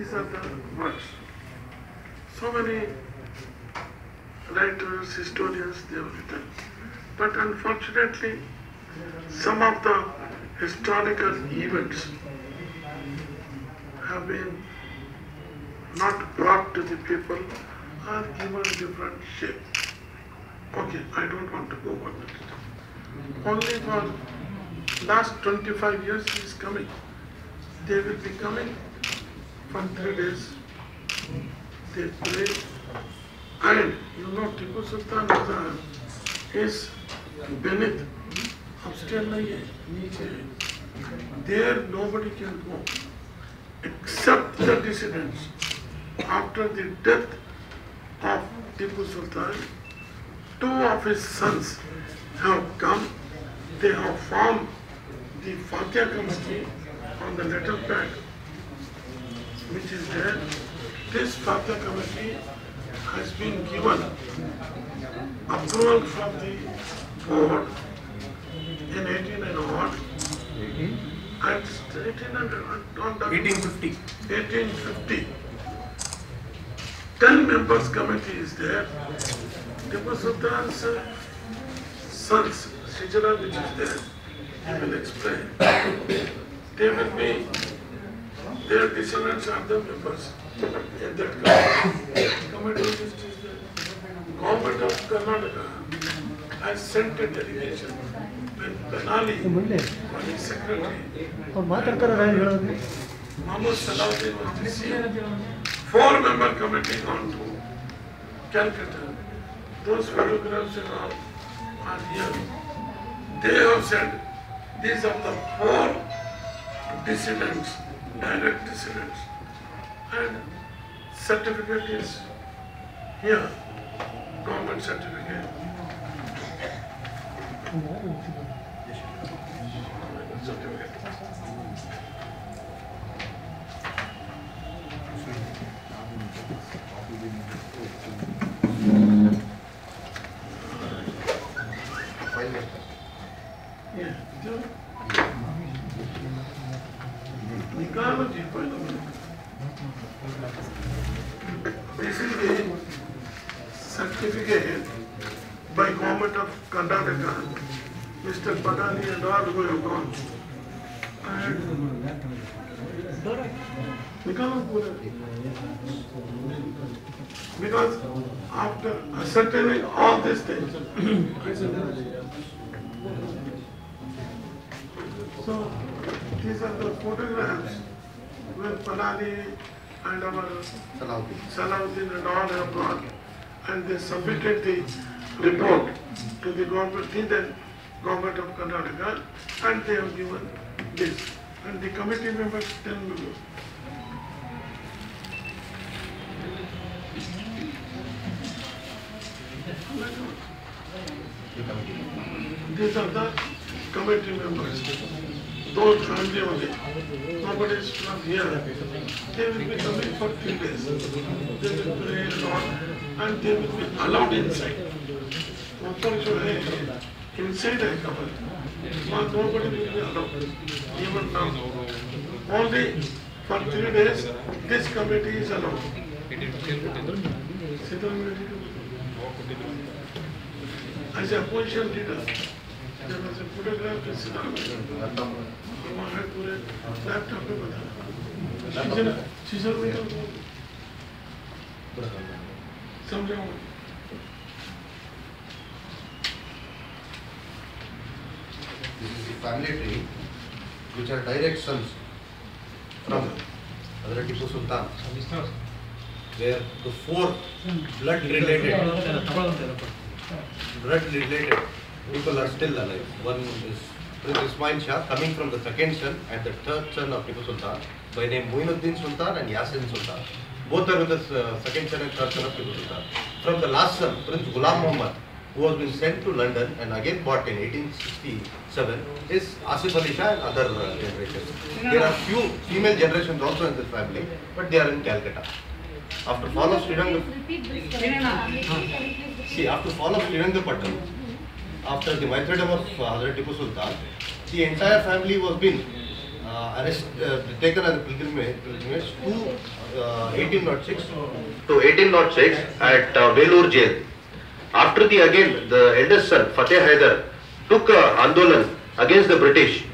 These are the words. So many writers, historians, they have written. But unfortunately, some of the historical events have been not brought to the people or given different shape. Okay, I don't want to go on it. Only for last 25 years is coming. They will be coming for three. They pray. And you know Tipu Sultan Bazaar is beneath. Upstairs nahi hai, niche hai. There nobody can go except the dissidents. After the death of Tipu Sultan, two of his sons have come. They have formed the Fatih committee on the letter pad, which is there. This Fatih committee has been given approval from the board in 18 and odd. And 1800, on the 1850. 1850. 10 members committee is there. Tipu Sultan's sons, Shijara which is there, he will explain. They will be, their descendants are the members. And that Committee of the government of Karnataka has sent a delegation when Benali, one is secretary. Mahmoud Salahi was this year. Four member committee gone to Calcutta. Those photographs and all are here. They have said these are the four dissidents direct dissidents. And certificate is here, government certificate. Certificate. Yeah, Nikahımız? This is a certificate by government of Karnataka. Mr. Padani and all who have gone. Because after ascertaining all these things, so these are the photographs where Panali and our Salahuddin and all have gone and they submitted the report to the government, in the government of Karnataka and they have given this. And the committee members, ten members. These are the committee members. Those only. Nobody is from here. They will be coming for three days. They will pray and all, and they will be allowed inside. ऊपर जो है inside है कमर वहाँ nobody will be allowed. Even now. Only for three days, this committee is allowed. As a opposition leader, there was a photograph of Siddhartha. वहाँ है पूरे laptop पे बता सीजर सीजर में तो समझाओ This is the family tree, which are direct sons from Hazrat Tipu Sultan, where the four blood related, blood related people are still alive. One is Prince Ismail Shah, coming from the second son and the third son of Tipu Sultan, by name Muinuddin Sultan and Yasin Sultan. Both are with the uh, second son and third son of Tipu Sultan. From the last son, Prince Ghulam Muhammad, who was been sent to London and again bought in 1867, is Asif Ali Shah and other uh, generations. There are few female generations also in this family, but they are in Calcutta. After fall of Sriranga, see, after fall of Srirangapattam, after the martyrdom of uh, Hazrat Tipu Sultan, the entire family was been uh, uh, arrest, uh, taken as a pilgrimage, pilgrimage to uh, 1806 to 1806 at uh, Vellore jail. After the again, the eldest son, Fateh Haidar, took uh, Andolan against the British.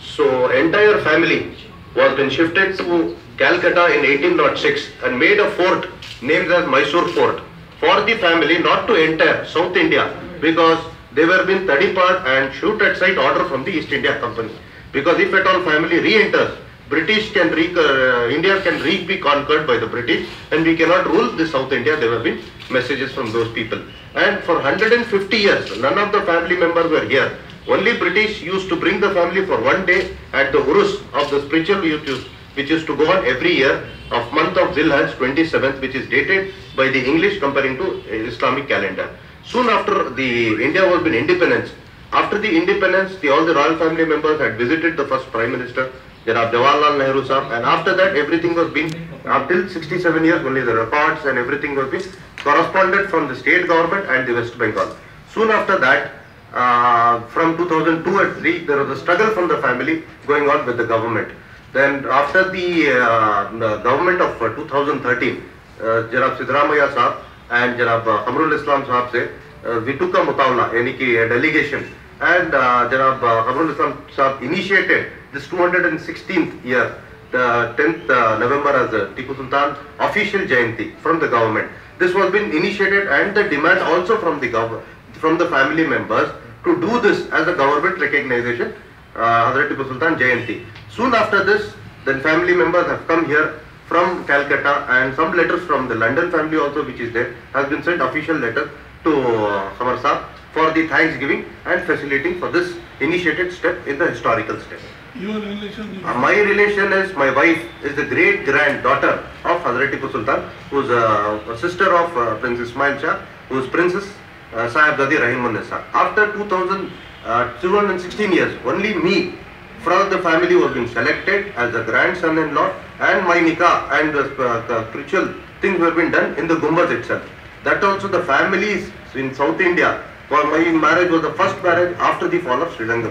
So entire family was been shifted to Calcutta in 1806 and made a fort named as Mysore Fort for the family not to enter South India because they were being tadipad and shoot at sight order from the East India Company. Because if at all family re-enters, British can re, uh, India can re be conquered by the British and we cannot rule the South India. There have been messages from those people. And for 150 years, none of the family members were here. Only British used to bring the family for one day at the Urus of the spiritual youth, which used to go on every year of month of Zilhaj 27th, which is dated by the English comparing to Islamic calendar. Soon after the India was been independence, after the independence, the, all the royal family members had visited the first prime minister, Janab Jawaharlal Nehru sahab, and after that everything was being, until 67 years only the reports and everything was being corresponded from the state government and the West Bengal. Soon after that, uh, from 2002 and 3, there was a struggle from the family going on with the government. Then after the, uh, the government of uh, 2013, uh, Janab Siddaramaiah sahab and uh, Qamarul Islam sahab se, uh, we took a delegation and uh, Janab uh, Qamarul Islam sahab initiated this 216th year, the 10th uh, November as a Tipu Sultan official Jayanti from the government. This was been initiated and the demand also from the government, from the family members to do this as a government recognition, uh, Hazrat Tipu Sultan Jayanti. Soon after this, then family members have come here from Calcutta and some letters from the London family also which is there has been sent official letter to uh, for the thanksgiving and facilitating for this initiated step in the historical step. Your relation. Uh, my relation is my wife is the great granddaughter of Hazrat Tipu Sultan, who's uh, a sister of uh, Prince Ismail Shah, who's Princess uh, Sahibzadi Rahimunnisa. After 2000, uh, 216 years, only me from the family was being selected as the grandson-in-law, and my nikah and the, uh, the spiritual things were being done in the Gumbaz itself. That also the families in South India. For my marriage was the first marriage after the fall of Sri Lanka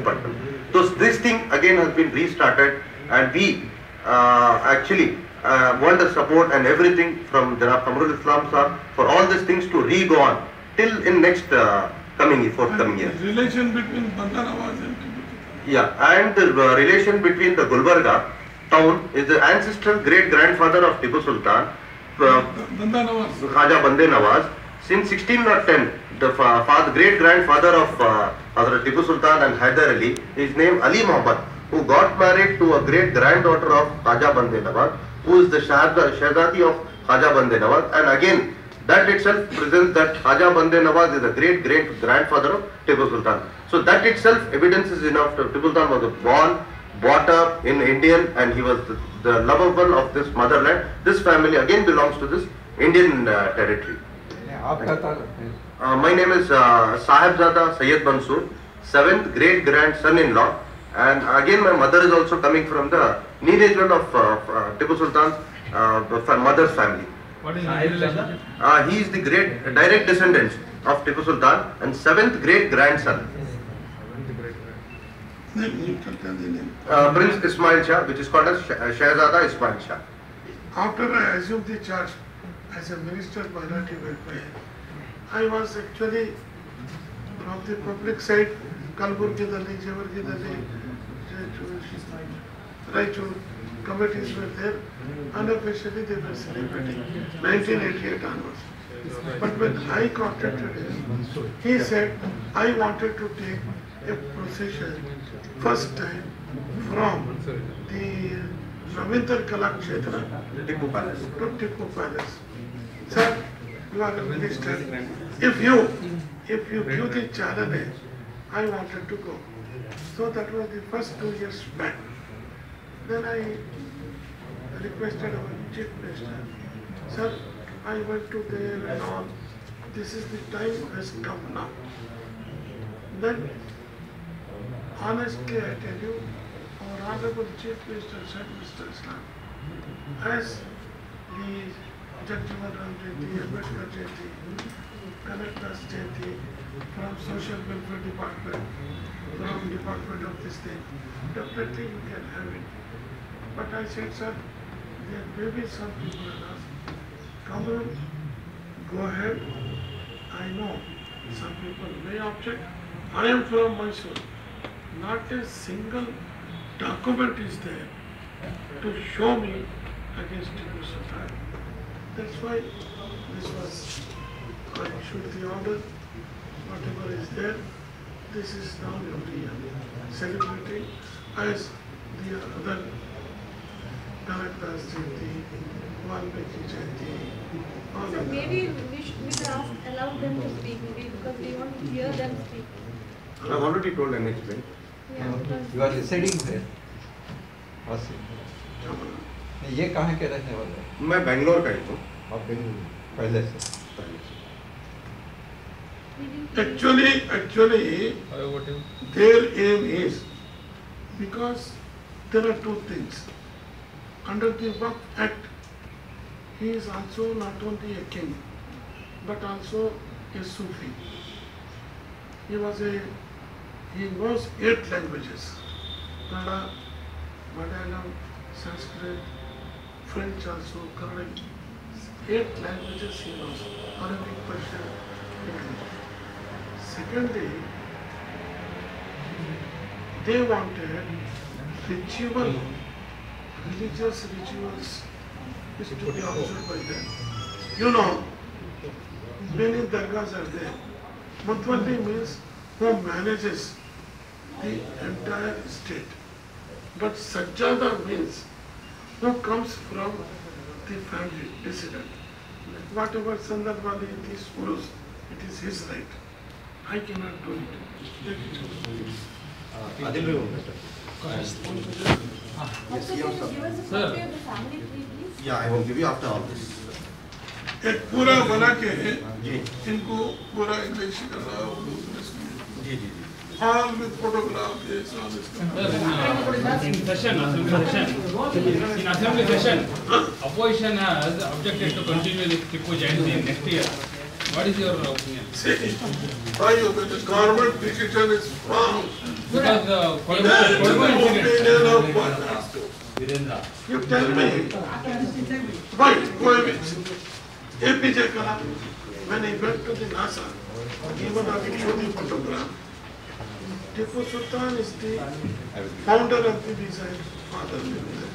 So this thing again has been restarted and we uh, actually uh, want the support and everything from Janab Kamrul Islam Sahib for all these things to re-go on till in next uh, coming forthcoming years. Relation between Banda and. Yeah, and the uh, relation between the Gulbarga town is the ancestral great grandfather of Tipu Sultan, uh, Banda Nawaz. Khaja Bande Nawaz. Since 1610, the fa- father, great grandfather of uh, Tipu Sultan and Hyder Ali is named Ali Muhammad, who got married to a great granddaughter of Khaja Bande Nawaz, who is the Shahzadi of Khaja Bande Nawaz. And again, that itself presents that Khaja Bande Nawaz is a great great grandfather of Tipu Sultan. So that itself evidence is enough. that Tipu Sultan was born, brought up in Indian, and he was the, the lovable of this motherland. This family again belongs to this Indian uh, territory. Uh, my name is uh, Sahibzada Sayyid Mansoor, seventh great grandson-in-law, and again my mother is also coming from the lineage of uh, uh, Tipu Sultan's uh, mother's family. What is his relationship? Uh, he is the great direct descendant of Tipu Sultan and seventh great grandson. Uh, Prince Ismail Shah, which is called as uh, Shahzada Ismail Shah. After I assumed the charge as a minister of minority welfare, I was actually from the public side, Kalburgidali, Jawargidali, Raichur committees were there, unofficially they were celebrating 1988 onwards. But when I contacted him, he said, I wanted to take a procession first time from the Ravindra Kala Kshetra Tipu Palace. to Tipu Palace. Sir, you are a minister. If you, if you give the challenge, I wanted to go. So that was the first two years back. Then I requested our chief minister, sir, I went to there and all. This is the time has come now. Then, honestly, I tell you, our honorable chief minister said, Mr. Islam, as the Jagjivan Ram Jayanti, Ambedkar Jayanti, collectors Jayanti, from social welfare department, department of the state. definitely you can have it. But I said, sir, there may be some people in us, come on, go ahead. I know some people may object. I am from Mysore. Not a single document is there to show me against Tipu Sultan. That's why this was, I issued the order, whatever is there, this is now every year celebrating as the other Kalakdas Jayanti, Valmiki Jayanti, So maybe we should, we should ask, allow them to speak, maybe because we want to hear them speak. I've already told Bank. Yeah, because- You are residing there? Wasim. ये कहाँ के रहने वाले हैं मैं बैंगलोर का ही हूँ आप बेंगलुरु पहले से Actually, actually, their aim is, because there are two things. Under the Waqf Act, he is also not only a king, but also a Sufi. He was a, he knows eight languages. Kannada, Malayalam, Sanskrit, French also, Kannada. Eight languages he knows, Arabic, Persian, English. Secondly, they wanted ritual, religious rituals is to be observed by them. You know, many dargahs are there. Mutwalli means who manages the entire state. But Sajjada means who comes from the family, descendant. Whatever Sandarbali, these gurus, it is his right. I cannot do it. एक पूरा बना के है। इनको पूरा English कर रहा हूँ। फोटोग्राफ ये सब in assembly session opposition has objected to continue Tipu Jayanti next year What is your opinion? See, why you get the government decision is wrong. Because the Kodugu That is Kodugu the opinion of one has to. You tell me, why, why which? APJ Kalam, when he went to the NASA, even I will show the photograph. Tipu Sultan is the founder of the design, father. of the design.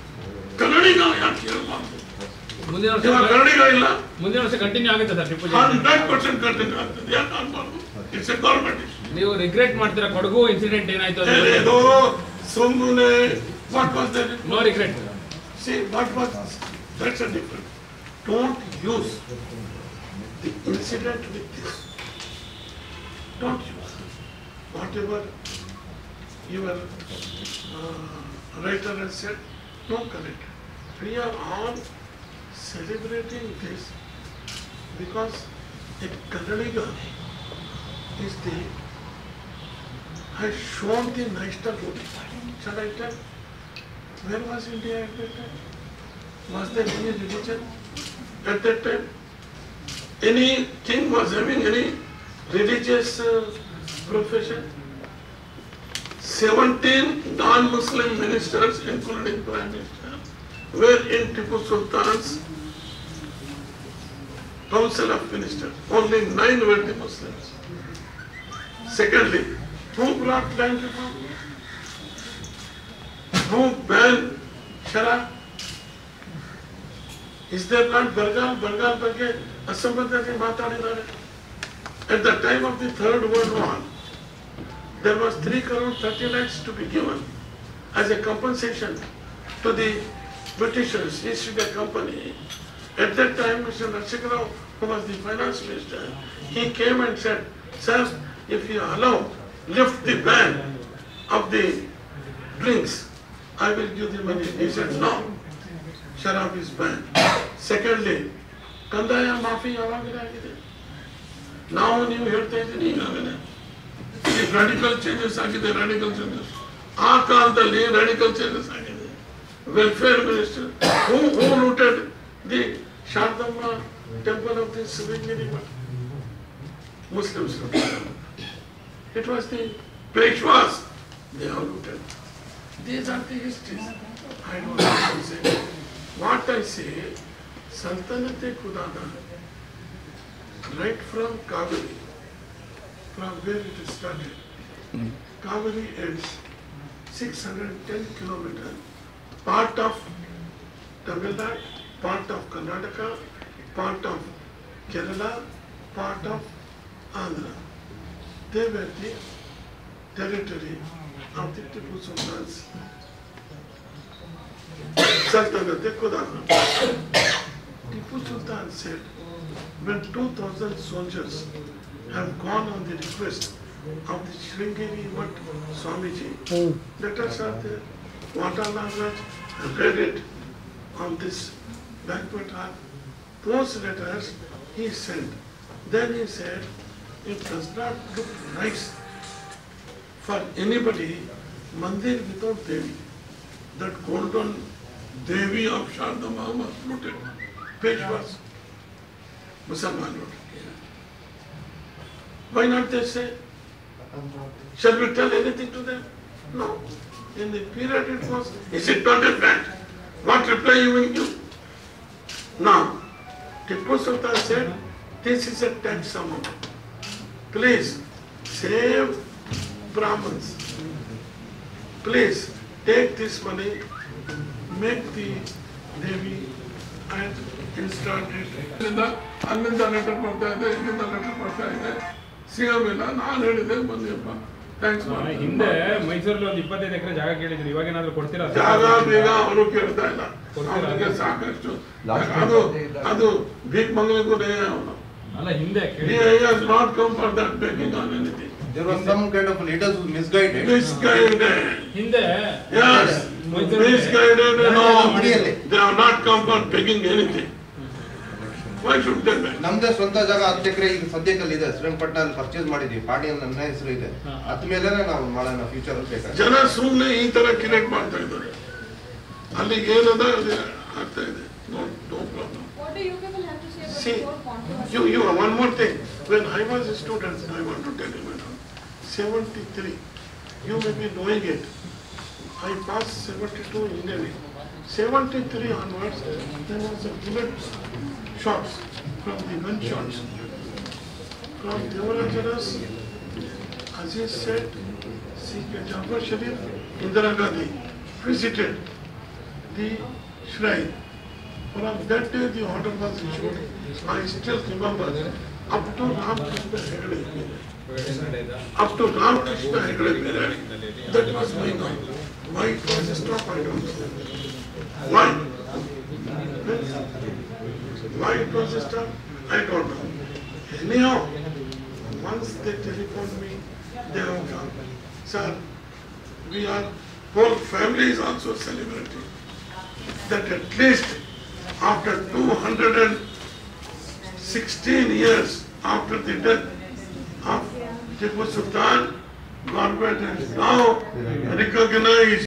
Kannadiga ಯಾಕೆ ಹೇಳ್ಬಾರ್ದು ಮುಂದಿನ ವರ್ಷ ಇವಾಗ ಕನ್ನಡಿಗ ಇಲ್ಲ ಮುಂದಿನ ವರ್ಷ continue ಆಗುತ್ತೆ sir Tipu Jayanti hundred percent continue ಆಗ್ತದೆ ಯಾಕೆ ಆಗ್ಬಾರ್ದು ಇಟ್ಸ್ ಎ ಗೌರ್ಮೆಂಟ್ ಇಶ್ಯೂ ನೀವು ರಿಗ್ರೆಟ್ ಮಾಡ್ತೀರಾ ಕೊಡಗು ಇನ್ಸಿಡೆಂಟ್ ಏನಾಯ್ತು ಅದು ಏನೇನೋ ಸುಮ್ಮನೆ what was that no regret See, what was, that's a different. Don't use the incident with this. Don't use. Whatever your uh, writer has said, don't connect. We are all celebrating this because a Kannadiga is the, has shown the national unity. Shall I tell? Where was India at that time? Was there any religion at that time? Any king was having any religious uh, profession? 17 non-Muslim ministers, including Prime Minister, were in Tipu Sultan's Council of Ministers. Only nine were the Muslims. Secondly, who brought land reform? Who banned Shara? Is there not Bargal, Bargal Bargal, Asambandhaji Matani At the time of the Third World War, there was three crore thirty lakhs to be given as a compensation to the Britishers, East India Company. At that time, Mr. Narsikarao who was the finance minister, he came and said, sir, if you allow, lift the ban of the drinks, I will give the money. He said, no, sharab is banned. Secondly, ಕಂದಾಯ ಮಾಫಿ ಯಾವಾಗಲೇ ಆಗಿದೆ ನಾವು ನೀವು ಹೇಳ್ತಾ ಇದ್ದೀನಿ ಈಗಾಗಲೇ ಈ radical changes ಆಗಿದೆ radical changes ಆ ಕಾಲದಲ್ಲಿ ರಾಡಿಕಲ್ ಚೇಂಜಸ್ ಆಗಿದೆ welfare minister who who looted the Sharadamma temple of the Shivagiri Muslims looted. It was the Peshwas they have looted. These are the histories. I don't know what to say. What I say, Sultanate Kudana, right from Kaveri, started, Kaveri ends 610 kilometers, part of Tamil Nadu, part of Karnataka, part of Kerala, part of Andhra. They were the territory of the Tipu Sultan's Sultanate Khudadad. Tipu Sultan said, when 2000 soldiers have gone on the request of the Sringeri Mat Swamiji, Mm. letters are there. Vata Nagaraj read it on this banquet hall. Those letters he sent. Then he said, it does not look nice for anybody, mandir without Devi. That golden Devi of Shardama was looted. Peshwas, Musalman looted. Why not they say? Shall we tell anything to them? No. In the period it was, is it not a fact? What reply you will give? Now, Tipu Sultan said, this is a tax amount. Please save Brahmins. Please take this money, make the Devi and install it. ಇಲ್ಲಿಂದ ಅಲ್ಲಿಂದ letter ಬರ್ತಾ ಇದೆ ಇಲ್ಲಿಂದ letter ಬರ್ತಾ ಇದೆ ಸಿಗಬೇಕ ನಾನು ಹೇಳಿದ್ದೆ ಬನ್ನಿಯಪ್ಪ ಹಿಂದೆ ಮೈಸೂರಲ್ಲಿ ಒಂದು ಇಪ್ಪತ್ತೈದು ಎಕರೆ ಜಾಗ ಕೇಳಿದ್ರು. ಇವಾಗ ಏನಾದ್ರು ಕೊಡ್ತೀರಾ ಜಾಗ ಬೇಗ ಕೇಳ್ತಾ ಇಲ್ಲ. ಸಾಕಷ್ಟು. ಅದು ಅದು ಬೀಕ್ ಮಂಗಳೂರು ಕೂಡ ಅಲ್ಲ ಹಿಂದೆ not come for that backing on anything there kind of leaders who misguided misguided ಹಿಂದೆ yes misguided no they are not come for backing anything ನಮ್ದೇ ನಮ್ಮದೇ ಸ್ವಂತ ಜಾಗ ಹತ್ತು ಎಕರೆ ಈಗ ಸದ್ಯದಲ್ಲಿ ಇದೆ. ಶ್ರೀರಂಗಪಟ್ಟಣ ಅಲ್ಲಿ ಪರ್ಚೇಸ್ ಮಾಡಿದ್ವಿ ಪಾಡಿಯಲ್ಲಿ ನನ್ನ ಹೆಸರಿದೆ ಅದ್ಮೇಲೆ ನಾವು ಮಾಡೋಣ ಫ್ಯೂಚರ್ ಜನ ಸುಮ್ಮನೆ ಈ ತರ ಕಿಲೆಕ್ಟ್ ಮಾಡ್ತಾ ಇದ್ದಾರೆ. ಅಲ್ಲಿ ಏನದ ಆಗ್ತಾ ಇದೆ. Not do problem see you when students I to you may be knowing pass shots from the gun shots. From Devarajaras, Aziz said, C.K. Jafar Sharif, Indira Gandhi visited the shrine. From that day, the order was issued. I still remember up to Ramakrishna Hegde. Up to Ramakrishna Hegde. That was going on. Why it was stopped, I don't know. Why? Was stopped, I don't know. Anyhow, once they telephoned me, they have come. Sir, we are, whole family is also celebrating that at least after 216 years after the death of Tipu Sultan, government has now recognized